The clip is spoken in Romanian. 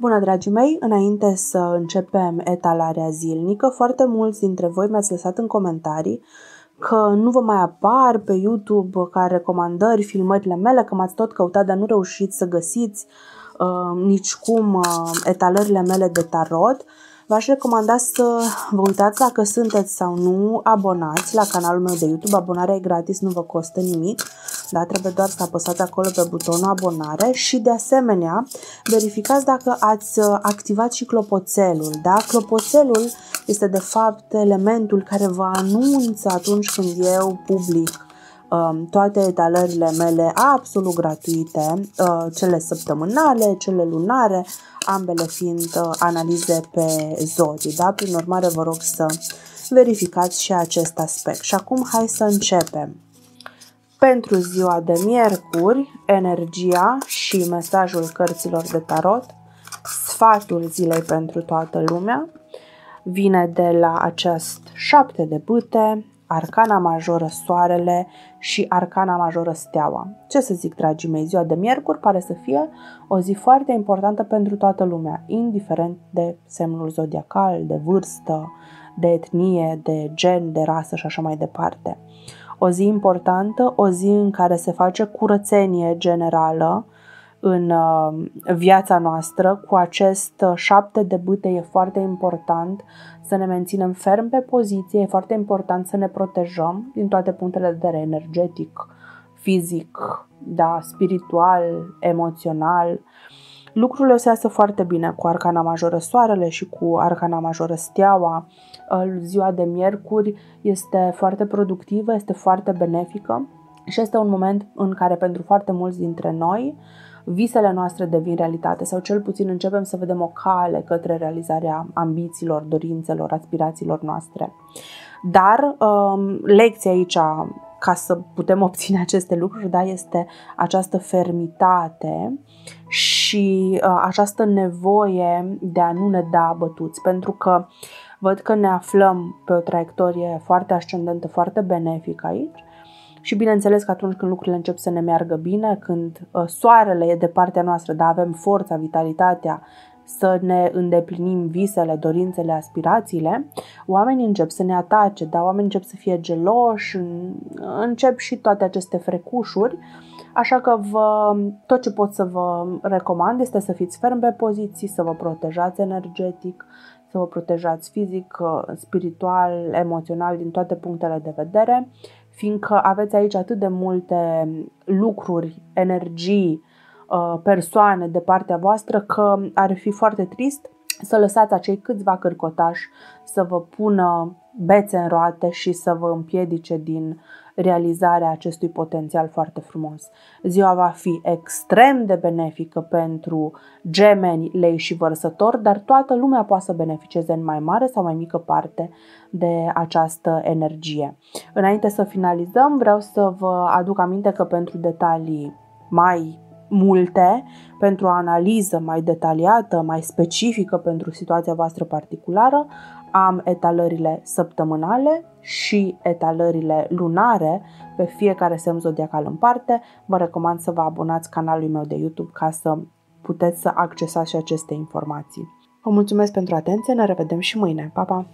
Bună, dragii mei! Înainte să începem etalarea zilnică, foarte mulți dintre voi mi-ați lăsat în comentarii că nu vă mai apar pe YouTube ca recomandări filmările mele, că m-ați tot căutat, dar nu reușiți să găsiți uh, nicicum uh, etalările mele de tarot. V-aș recomanda să vă uitați dacă sunteți sau nu abonați la canalul meu de YouTube. Abonarea e gratis, nu vă costă nimic. Da, trebuie doar să apăsați acolo pe butonul abonare și de asemenea verificați dacă ați uh, activat și clopoțelul. Da? Clopoțelul este de fapt elementul care vă anunță atunci când eu public um, toate etalările mele absolut gratuite, uh, cele săptămânale, cele lunare, ambele fiind uh, analize pe zodii. Da? Prin urmare, vă rog să verificați și acest aspect. Și acum hai să începem. Pentru ziua de miercuri, energia și mesajul cărților de tarot, sfatul zilei pentru toată lumea, vine de la acest șapte de bâte, arcana majoră soarele și arcana majoră steaua. Ce să zic, dragii mei, ziua de miercuri pare să fie o zi foarte importantă pentru toată lumea, indiferent de semnul zodiacal, de vârstă, de etnie, de gen, de rasă și așa mai departe. O zi importantă, o zi în care se face curățenie generală în uh, viața noastră. Cu acest uh, șapte de bâte e foarte important să ne menținem ferm pe poziție, e foarte important să ne protejăm din toate punctele de vedere energetic, fizic, da, spiritual, emoțional. Lucrurile o să iasă foarte bine cu arcana majoră soarele și cu arcana majoră steaua. Ziua de miercuri este foarte productivă, este foarte benefică și este un moment în care pentru foarte mulți dintre noi visele noastre devin realitate sau cel puțin începem să vedem o cale către realizarea ambițiilor, dorințelor, aspirațiilor noastre. Dar um, lecția aici ca să putem obține aceste lucruri, da, este această fermitate și uh, această nevoie de a nu ne da bătuți, pentru că văd că ne aflăm pe o traiectorie foarte ascendentă, foarte benefică aici. Și bineînțeles că atunci când lucrurile încep să ne meargă bine, când uh, soarele e de partea noastră, dar avem forța, vitalitatea să ne îndeplinim visele, dorințele, aspirațiile, oamenii încep să ne atace, dar oamenii încep să fie geloși, încep și toate aceste frecușuri, așa că vă, tot ce pot să vă recomand este să fiți ferm pe poziții, să vă protejați energetic, să vă protejați fizic, spiritual, emoțional, din toate punctele de vedere fiindcă aveți aici atât de multe lucruri, energii, uh, persoane de partea voastră că ar fi foarte trist să lăsați acei câțiva cărcotași să vă pună bețe în roate și să vă împiedice din realizarea acestui potențial foarte frumos. Ziua va fi extrem de benefică pentru gemeni, lei și vărsători, dar toată lumea poate să beneficieze în mai mare sau mai mică parte de această energie. Înainte să finalizăm, vreau să vă aduc aminte că pentru detalii mai multe pentru o analiză mai detaliată, mai specifică pentru situația voastră particulară, am etalările săptămânale și etalările lunare pe fiecare semn zodiacal în parte. Vă recomand să vă abonați canalului meu de YouTube ca să puteți să accesați și aceste informații. Vă mulțumesc pentru atenție, ne revedem și mâine. Pa, pa!